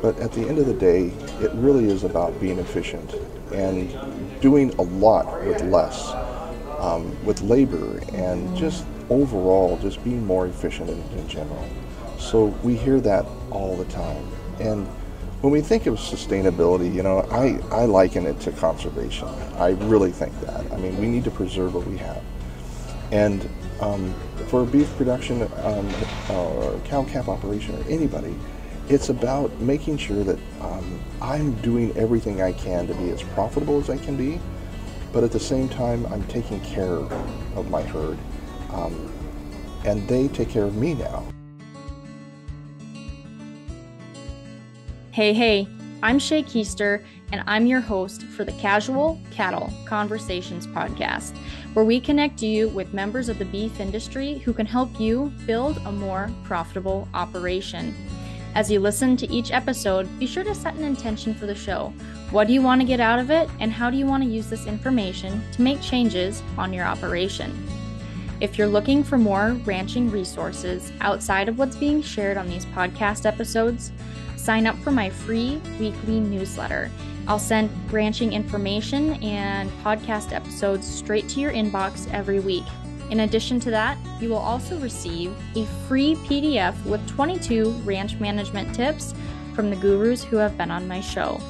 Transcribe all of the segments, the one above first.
But at the end of the day, it really is about being efficient and doing a lot with less, um, with labor and just overall just being more efficient in, in general. So we hear that all the time. And when we think of sustainability, you know, I, I liken it to conservation. I really think that. I mean, we need to preserve what we have. And um, for beef production um, or cow calf operation or anybody, it's about making sure that um, I'm doing everything I can to be as profitable as I can be, but at the same time, I'm taking care of my herd. Um, and they take care of me now. Hey, hey, I'm Shay Keister, and I'm your host for the Casual Cattle Conversations podcast, where we connect you with members of the beef industry who can help you build a more profitable operation. As you listen to each episode, be sure to set an intention for the show. What do you want to get out of it, and how do you want to use this information to make changes on your operation? If you're looking for more ranching resources outside of what's being shared on these podcast episodes, sign up for my free weekly newsletter. I'll send ranching information and podcast episodes straight to your inbox every week. In addition to that, you will also receive a free PDF with 22 ranch management tips from the gurus who have been on my show.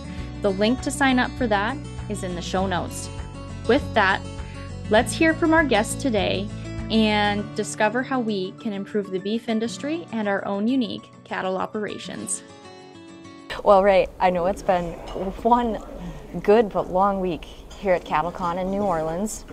The link to sign up for that is in the show notes. With that, let's hear from our guest today and discover how we can improve the beef industry and our own unique cattle operations. Well, Ray, I know it's been one good but long week here at CattleCon in New Orleans.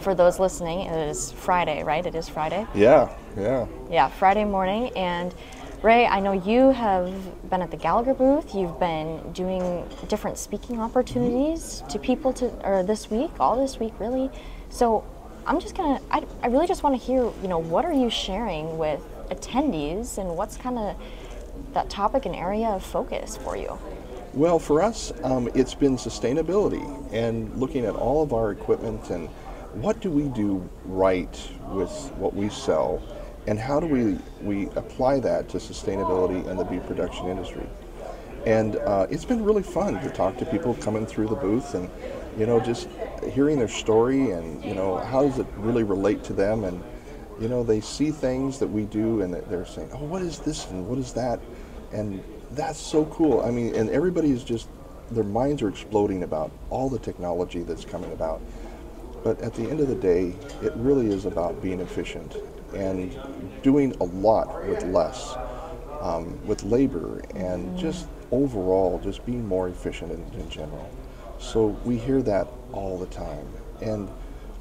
For those listening, it is Friday, right? It is Friday? Yeah, yeah. Yeah, Friday morning. And Ray, I know you have been at the Gallagher booth. You've been doing different speaking opportunities to people to, or this week, all this week, really. So I'm just gonna, I, I really just want to hear, you know, what are you sharing with attendees and what's kind of that topic and area of focus for you? Well, for us, um, it's been sustainability and looking at all of our equipment and what do we do right with what we sell and how do we, we apply that to sustainability in the beef production industry. And uh, it's been really fun to talk to people coming through the booth and, you know, just hearing their story and, you know, how does it really relate to them and, you know, they see things that we do and they're saying, oh, what is this and what is that? And that's so cool. I mean, and everybody is just, their minds are exploding about all the technology that's coming about. But at the end of the day, it really is about being efficient and doing a lot with less, um, with labor and just overall just being more efficient in, in general. So we hear that all the time. And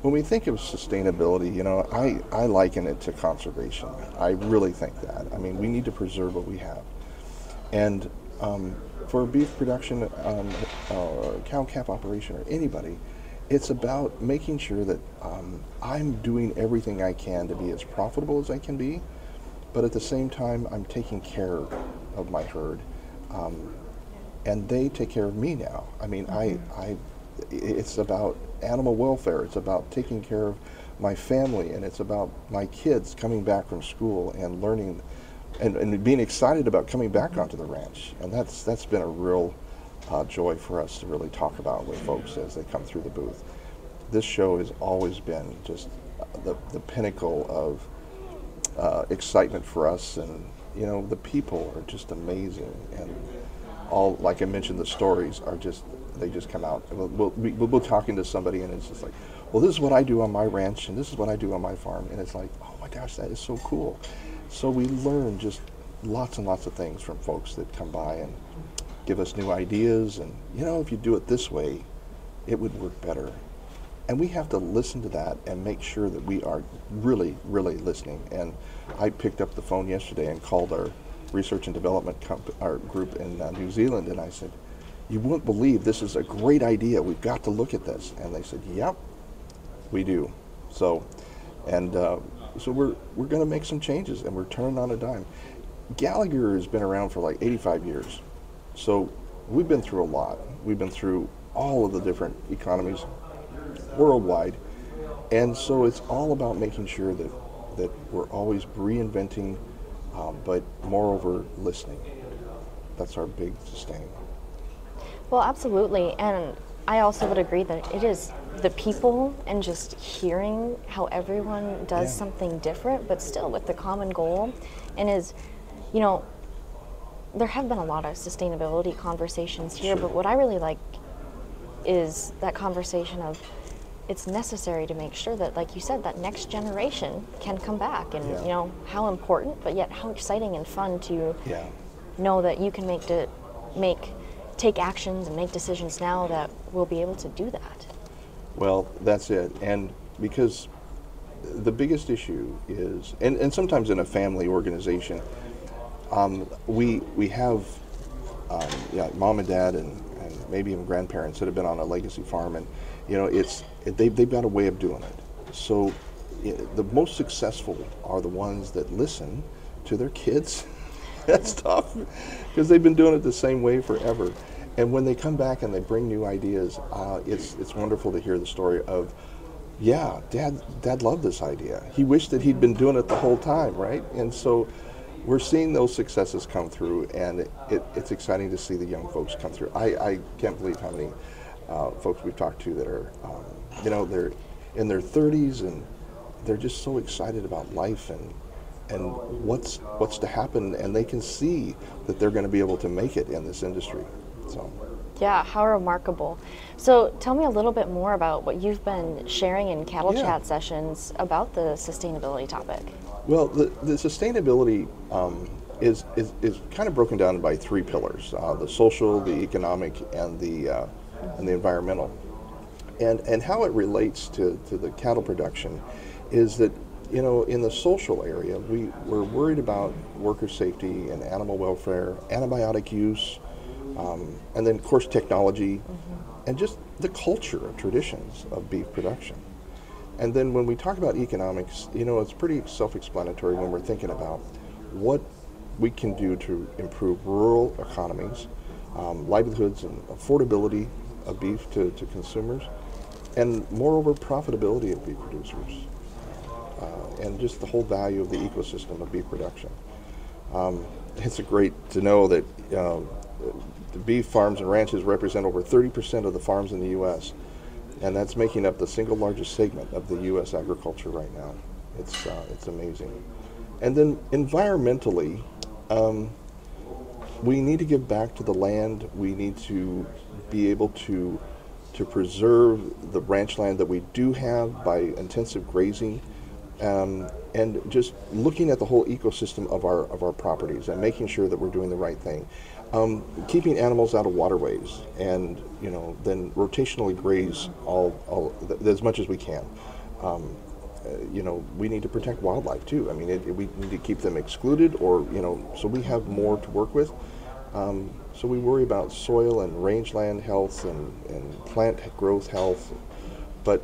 when we think of sustainability, you know, I, I liken it to conservation. I really think that. I mean, we need to preserve what we have. And um, for beef production um, or cow calf operation or anybody, it's about making sure that um, I'm doing everything I can to be as profitable as I can be, but at the same time, I'm taking care of my herd. Um, and they take care of me now. I mean, mm-hmm. I, I, it's about animal welfare. It's about taking care of my family, and it's about my kids coming back from school and learning, and, and being excited about coming back onto the ranch. And that's that's been a real uh, joy for us to really talk about with folks as they come through the booth. This show has always been just the, the pinnacle of uh, excitement for us, and you know the people are just amazing, and all like I mentioned, the stories are just they just come out. We'll, we'll, we'll, we'll talking to somebody, and it's just like, well, this is what I do on my ranch, and this is what I do on my farm, and it's like, oh my gosh, that is so cool. So we learn just lots and lots of things from folks that come by and give us new ideas, and you know, if you do it this way, it would work better. And we have to listen to that and make sure that we are really, really listening. And I picked up the phone yesterday and called our research and development comp- our group in uh, New Zealand, and I said, "You won't believe this is a great idea. We've got to look at this." And they said, "Yep, we do." So, and uh, so we're we're going to make some changes, and we're turning on a dime. Gallagher has been around for like 85 years. So we've been through a lot. We've been through all of the different economies worldwide. And so it's all about making sure that, that we're always reinventing, um, but moreover, listening. that's our big sustain. Well, absolutely. And I also would agree that it is the people and just hearing how everyone does Yeah. something different, but still with the common goal. And is, you know, there have been a lot of sustainability conversations here, Sure. but what I really like is that conversation of it's necessary to make sure that, like you said, that next generation can come back and, Yeah. you know, how important, but yet how exciting and fun to Yeah. know that you can make to make take actions and make decisions now that we'll be able to do that. Well, that's it. And because the biggest issue is, and, and sometimes in a family organization, um, we we have um, yeah, mom and dad and, and maybe even grandparents that have been on a legacy farm, and you know it's it, they they've got a way of doing it. So i the most successful are the ones that listen to their kids. That's tough because they've been doing it the same way forever. And when they come back and they bring new ideas, uh, it's it's wonderful to hear the story of, yeah, dad dad loved this idea. He wished that he'd been doing it the whole time, right? And so we're seeing those successes come through, and it, it, it's exciting to see the young folks come through. I, I can't believe how many uh, folks we've talked to that are, um, you know, they're in their 30s and they're just so excited about life and and what's what's to happen, and they can see that they're going to be able to make it in this industry. So. Yeah, how remarkable. So tell me a little bit more about what you've been sharing in cattle Yeah. chat sessions about the sustainability topic. Well, the, the sustainability um, is, is, is kind of broken down by three pillars: uh, the social, the economic, and the uh, and the environmental. And and how it relates to, to the cattle production is that you know in the social area we we're worried about worker safety and animal welfare, antibiotic use, um, and then of course technology, and just the culture of traditions of beef production. And then when we talk about economics, you know, it's pretty self-explanatory when we're thinking about what we can do to improve rural economies, um, livelihoods, and affordability of beef to, to consumers, and moreover, profitability of beef producers, uh, and just the whole value of the ecosystem of beef production. Um, it's a great to know that uh, the beef farms and ranches represent over 30% of the farms in the U.S and that's making up the single largest segment of the U.S. agriculture right now. It's uh, it's amazing. And then environmentally, um, we need to give back to the land. We need to be able to to preserve the ranch land that we do have by intensive grazing. Um, and just looking at the whole ecosystem of our of our properties and making sure that we're doing the right thing, um, keeping animals out of waterways, and you know then rotationally graze all, all th- as much as we can. Um, uh, you know we need to protect wildlife too. I mean it, it- we need to keep them excluded, or you know so we have more to work with. Um, so we worry about soil and rangeland health and, and plant growth health, but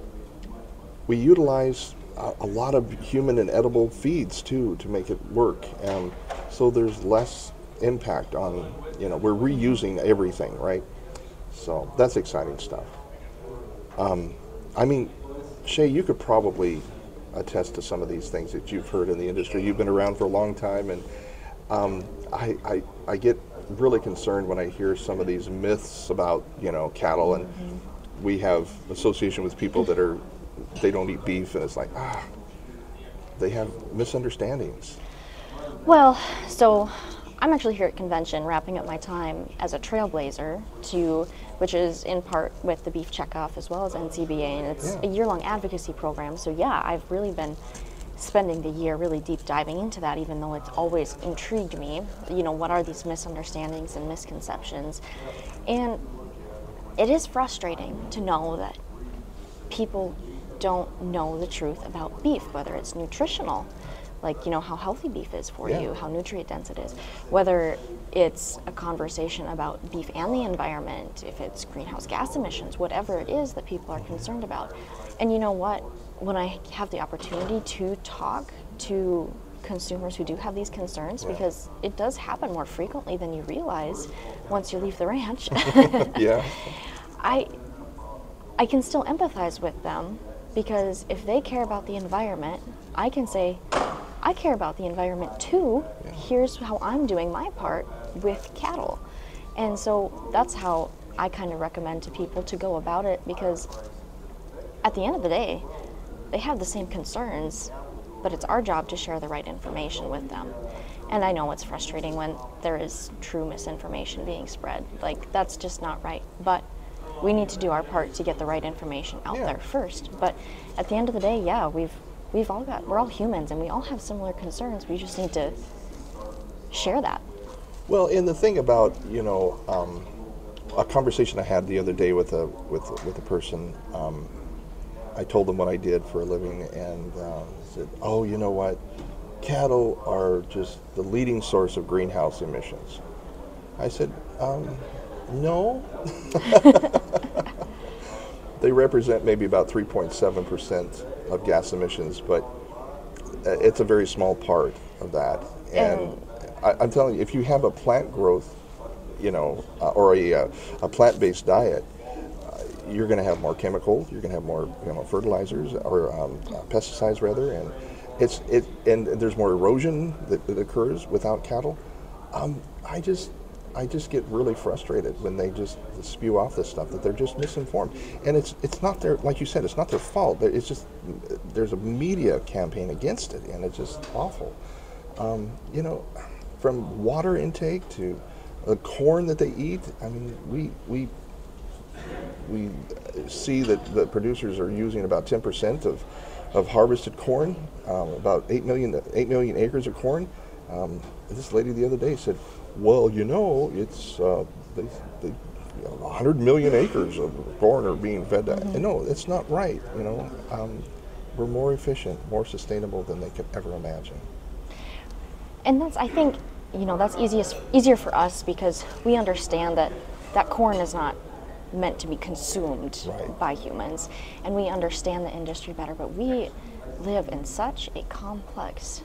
we utilize a, a lot of human and edible feeds too to make it work, and so there's less impact on you know we're reusing everything, right? So that's exciting stuff. Um, I mean, Shay, you could probably attest to some of these things that you've heard in the industry. You've been around for a long time, and um, I, I I get really concerned when I hear some of these myths about you know cattle, and we have association with people that are they don't eat beef, and it's like ah, they have misunderstandings. Well, so I'm actually here at convention wrapping up my time as a trailblazer to which is in part with the beef checkoff as well as NCBA and it's Yeah. a year-long advocacy program. So yeah, I've really been spending the year really deep diving into that even though it's always intrigued me. You know, what are these misunderstandings and misconceptions? And it is frustrating to know that people don't know the truth about beef, whether it's nutritional, like you know how healthy beef is for Yeah. you, how nutrient dense it is, whether it's a conversation about beef and the environment, if it's greenhouse gas emissions, whatever it is that people are concerned about. And you know what? When I have the opportunity to talk to consumers who do have these concerns, because it does happen more frequently than you realize once you leave the ranch. Yeah, I I can still empathize with them because if they care about the environment, I can say, I care about the environment too. Yeah. Here's how I'm doing my part. with cattle. And so that's how I kind of recommend to people to go about it because at the end of the day, they have the same concerns, but it's our job to share the right information with them. And I know it's frustrating when there is true misinformation being spread. Like, that's just not right. But we need to do our part to get the right information out Yeah. there first. But at the end of the day, yeah, we've we've all got we're all humans and we all have similar concerns. We just need to share that. Well, and the thing about you know um, a conversation I had the other day with a with with a person, um, I told them what I did for a living, and uh, said, "Oh, you know what? Cattle are just the leading source of greenhouse emissions." I said, um, "No." they represent maybe about 3.7 percent of gas emissions, but uh, it's a very small part of that. And I, I'm telling you, if you have a plant growth, you know, uh, or a, uh, a plant-based diet, uh, you're going to have more chemical, You're going to have more, you know, fertilizers or um, uh, pesticides rather, and it's it and there's more erosion that, that occurs without cattle. Um, I just I just get really frustrated when they just spew off this stuff that they're just misinformed, and it's it's not their like you said it's not their fault. It's just there's a media campaign against it, and it's just awful. Um, you know, from water intake to the corn that they eat. I mean, we we we see that the producers are using about 10% of, of harvested corn, um, about 8 million, 8 million acres of corn. Um, this lady the other day said, well, you know, it's uh, they, they, you know, 100 million acres of corn are being fed. to And no, it's not right. You know, um, we're more efficient, more sustainable than they could ever imagine. And that's I think, you know, that's easiest easier for us because we understand that that corn is not meant to be consumed Right. by humans and we understand the industry better, but we live in such a complex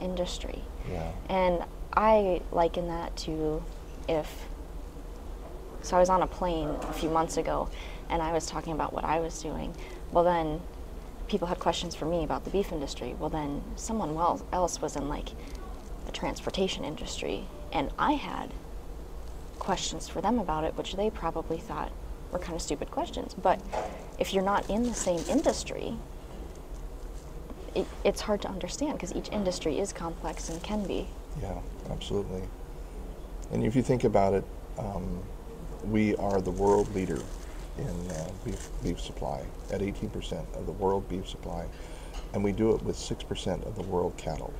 industry. Yeah. And I liken that to if so I was on a plane a few months ago and I was talking about what I was doing. Well then people had questions for me about the beef industry. Well then someone else was in like the transportation industry and I had questions for them about it which they probably thought were kind of stupid questions. But if you're not in the same industry, it, it's hard to understand because each industry is complex and can be. Yeah, absolutely. And if you think about it, um, we are the world leader in uh, beef, beef supply at 18% of the world beef supply, and we do it with 6% of the world cattle.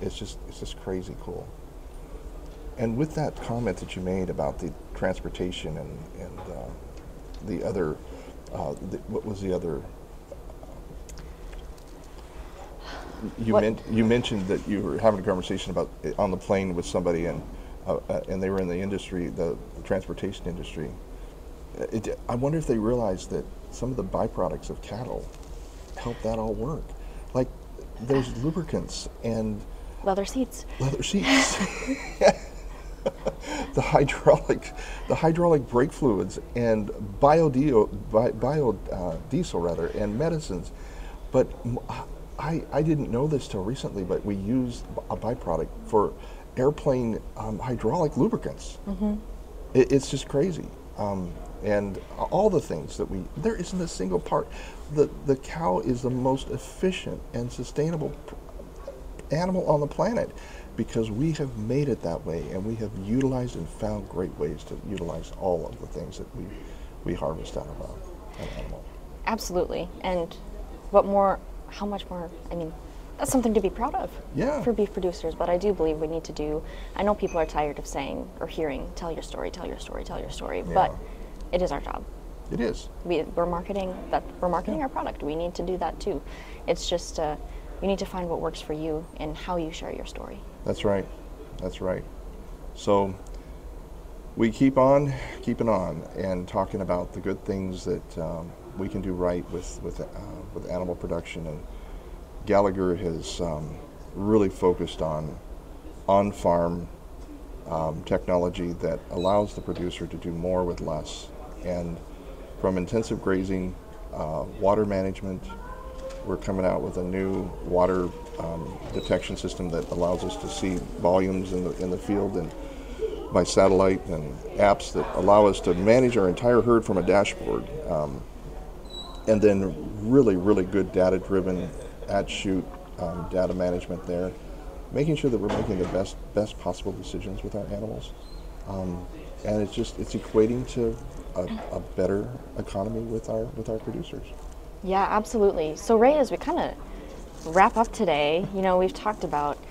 It's just it's just crazy cool. And with that comment that you made about the transportation and and uh, the other, uh, the, what was the other? You meant you mentioned that you were having a conversation about on the plane with somebody and uh, uh, and they were in the industry, the, the transportation industry. Uh, It, I wonder if they realize that some of the byproducts of cattle help that all work. Like there's lubricants and Leather seats. leather seats. the hydraulic, the hydraulic brake fluids and biodiesel, bi, bio, uh, rather, and medicines. But I, I didn't know this till recently, but we use a byproduct for airplane um, hydraulic lubricants. It, it's just crazy. Um, and all the things that we, there isn't a single part. The, the cow is the most efficient and sustainable animal on the planet because we have made it that way and we have utilized and found great ways to utilize all of the things that we, we harvest out of a, an animal. Absolutely. And what more, how much more, I mean, that's something to be proud of Yeah. for beef producers. But I do believe we need to do, I know people are tired of saying or hearing, tell your story, tell your story, tell your story. But it is our job. It is. We, we're marketing that we're marketing our product. We need to do that too. It's just uh, you need to find what works for you and how you share your story. That's right. That's right. So we keep on keeping on and talking about the good things that um, we can do right with with uh, with animal production. And Gallagher has um, really focused on on farm um, technology that allows the producer to do more with less. And from intensive grazing, uh, water management, we're coming out with a new water um, detection system that allows us to see volumes in the in the field and by satellite and apps that allow us to manage our entire herd from a dashboard. Um, and then really, really good data-driven at-chute um, data management there, making sure that we're making the best best possible decisions with our animals. Um, and it's just it's equating to a, a better economy with our with our producers. Yeah, absolutely. So Ray, as we kind of wrap up today, you know, we've talked about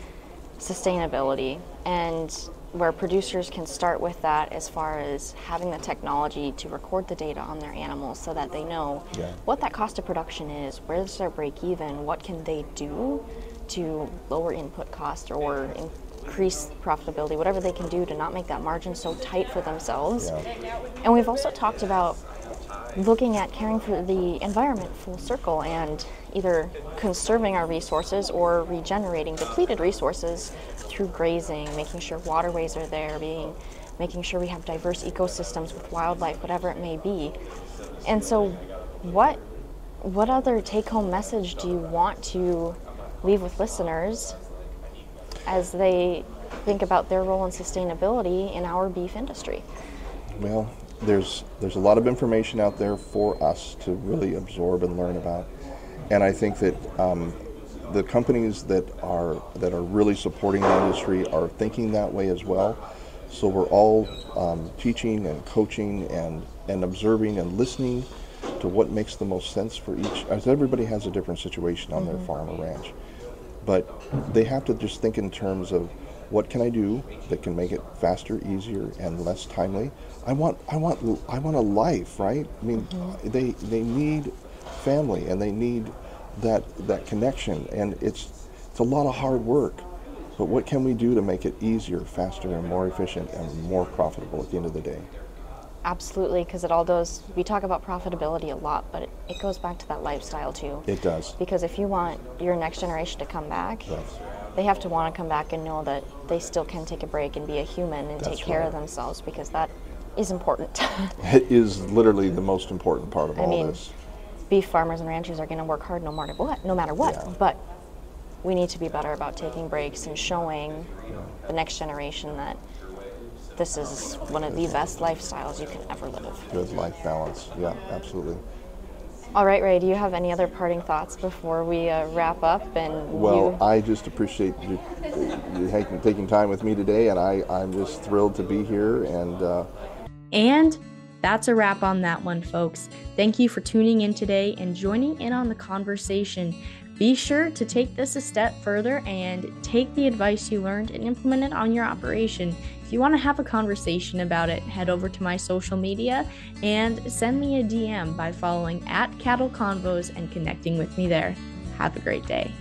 sustainability and where producers can start with that as far as having the technology to record the data on their animals so that they know Yeah. what that cost of production is, where's their break even, what can they do to lower input cost or increase profitability, whatever they can do to not make that margin so tight for themselves. Yeah. And we've also talked about looking at caring for the environment full circle and either conserving our resources or regenerating depleted resources through grazing, making sure waterways are there, being making sure we have diverse ecosystems with wildlife, whatever it may be. And so what what other take home message do you want to leave with listeners as they think about their role in sustainability in our beef industry? Well, there's there's a lot of information out there for us to really absorb and learn about, and I think that um, the companies that are that are really supporting the industry are thinking that way as well. So we're all um, teaching and coaching and and observing and listening to what makes the most sense for each. As everybody has a different situation on their farm or ranch, but they have to just think in terms of what can I do that can make it faster, easier, and less timely. I want, I want, I want a life, right? I mean, mm-hmm. they they need family and they need that that connection, and it's it's a lot of hard work. But what can we do to make it easier, faster, and more efficient and more profitable at the end of the day? Absolutely, because it all does. We talk about profitability a lot, but it, it goes back to that lifestyle too. It does. Because if you want your next generation to come back, Yes. They have to want to come back and know that they still can take a break and be a human and That's take care of themselves because that is important. It is literally the most important part of I all mean, this. Beef farmers and ranchers are going to work hard no matter what, no matter what. Yeah. But we need to be better about taking breaks and showing the next generation that this is one of the best lifestyles you can ever live. Good life balance. Yeah, absolutely. All right, Ray, do you have any other parting thoughts before we uh, wrap up? And Well, you... I just appreciate you, you taking- taking time with me today, and I, I'm just thrilled to be here. And uh, And that's a wrap on that one, folks. Thank you for tuning in today and joining in on the conversation. Be sure to take this a step further and take the advice you learned and implement it on your operation. If you want to have a conversation about it, head over to my social media and send me a DM by following at Cattle Convos and connecting with me there. Have a great day.